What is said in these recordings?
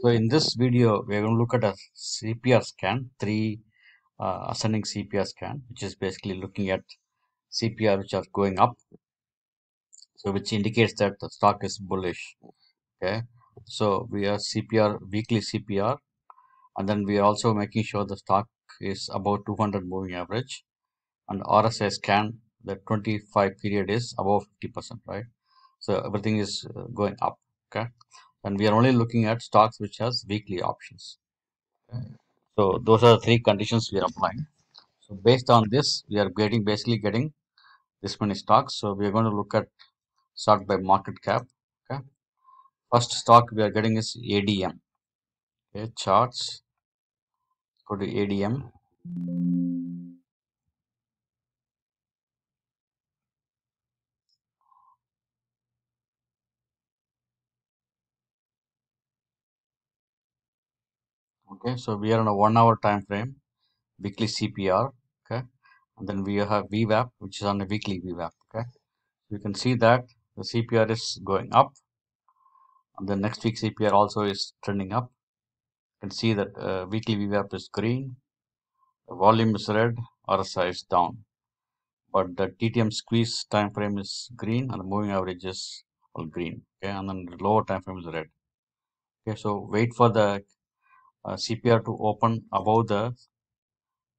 So in this video, we are going to look at a CPR scan, three uh, ascending CPR scan, which is basically looking at CPR which are going up, so which indicates that the stock is bullish. Okay, so we are CPR weekly CPR, and then we are also making sure the stock is about 200 moving average, and RSI scan the 25 period is above 50 percent, right? So everything is uh, going up. Okay, and we are only looking at stocks which has weekly options. So those are the three conditions we are applying. So based on this, we are getting basically getting this many stocks. So we are going to look at sort by market cap. Okay. First stock we are getting is ADM. Okay. Charts. Go to ADM. Okay. So we are on a one hour time frame, weekly CPR. Okay. And then we have VWAP, which is on a weekly VWAP. Okay. You can see that the CPR is going up. And the next week CPR also is trending up. You can see that uh, weekly VWAP is green, the volume is red, RSI is down. But the TTM squeeze time frame is green and the moving average is all green. Okay, and then the lower time frame is red. Okay, so wait for the uh, CPR to open above the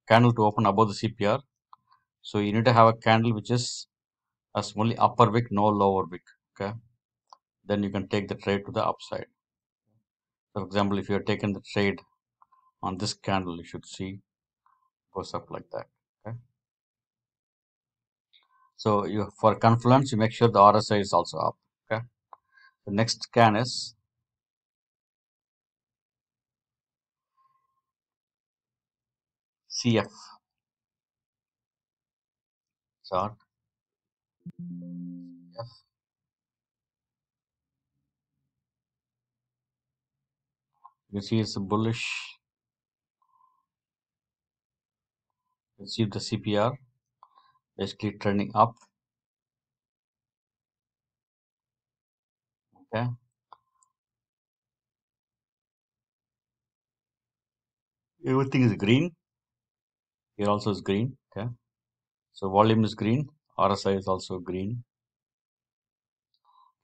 candle to open above the CPR. So you need to have a candle which is as only upper wick, no lower wick. Okay, then you can take the trade to the upside. For example, if you are taking the trade on this candle, you should see goes up like that. Okay. So you for confluence, you make sure the RSI is also up. Okay. The next scan is CF chart. F. You see it's a bullish. You see the CPR basically trending up. Okay. Everything is green. Here also is green. Okay. So volume is green. RSI is also green.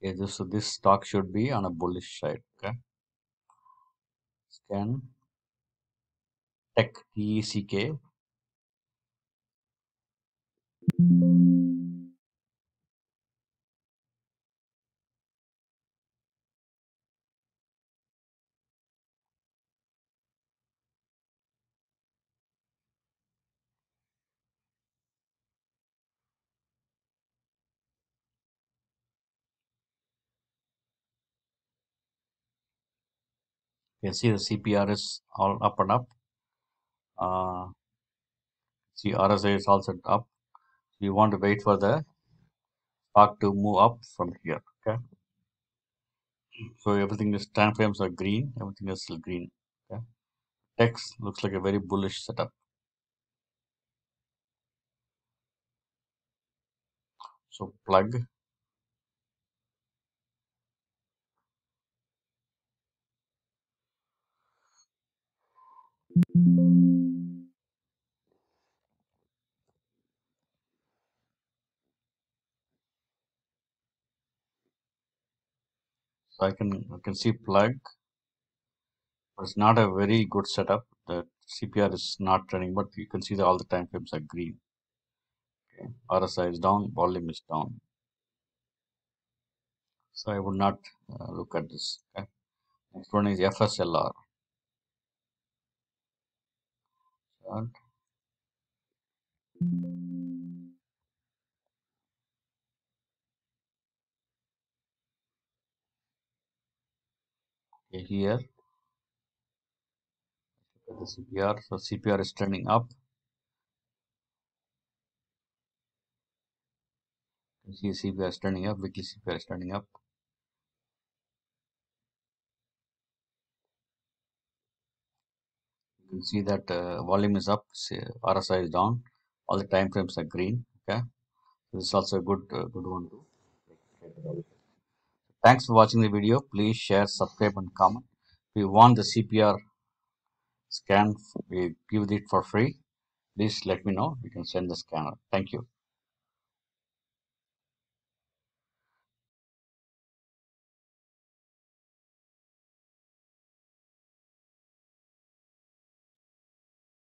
Okay, this, so this stock should be on a bullish side. Okay. Scan tech TECK. You can see the CPR is all up and up. Uh, see RSI is also up. You want to wait for the stock to move up from here. Okay. So everything is time frames are green. Everything is still green. Okay. Text looks like a very bullish setup. So plug. So I can I can see plug, it's not a very good setup. The CPR is not running but you can see that all the time frames are green. Okay. RSI is down, volume is down. So I would not uh, look at this. Okay. Next one is FSLR. Chart. Okay, here look at the CPR. So CPR is trending up. You see CPR is trending up. Weekly CPR is trending up. You see that uh, volume is up. RSI is down. All the time frames are green. Okay, this is also a good uh, good one to. Thanks for watching the video. Please share, subscribe, and comment. we want the CPR scan, we give it for free. Please let me know. We can send the scanner. Thank you.